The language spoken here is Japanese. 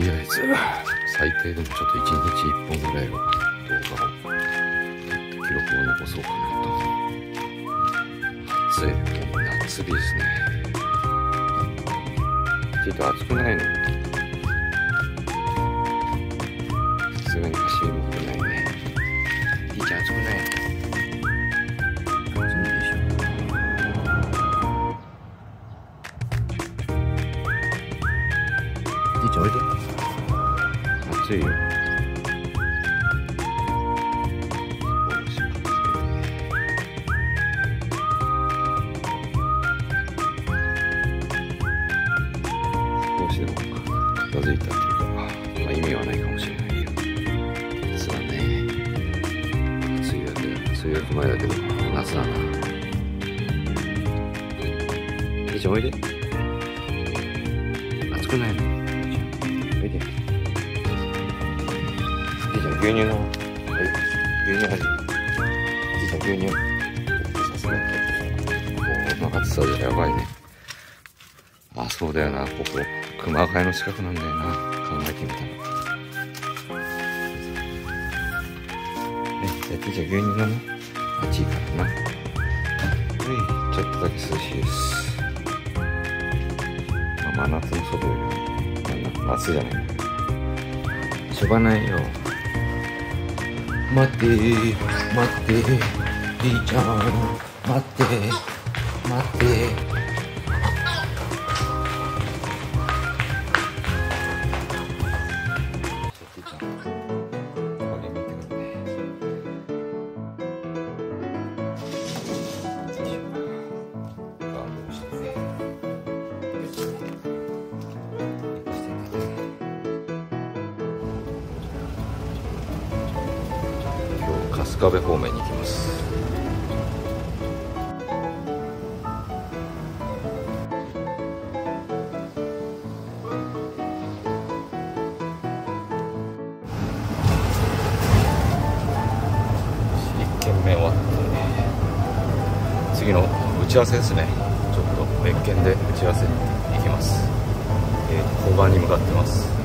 りあえず最低でもちょっと1日1本ぐらいは動画を記録を残そうかなと。暑い夏日ですね。ちょっと暑くないの？さすがに走るもんないね。じいちゃん暑くちおいで。暑いよ。少しでも片付いたっていうか、まあ、意味はないかもしれないけど夏だね。梅雨だけど。梅雨前だけど夏だなじいちゃんおいで。暑くないの？んおいで。じいちゃん牛乳飲もうはい。牛乳味。じいちゃん牛乳。さすが。にもう暑さじゃやばいね。あ、そうだよな、ここ、熊谷の近くなんだよな、考えてみたら。え、じゃあ、ティーちゃん牛乳飲もう。暑いからな。はい、ちょっとだけ涼しいです。まあ、真夏の外よりは、夏じゃない。しょうがないよ。待って、待って、りーちゃん、待って、待って。春日部方面に行きます。1軒目終わって次の打ち合わせですね。ちょっと別件で打ち合わせに行きます。えー、交番に向かってます。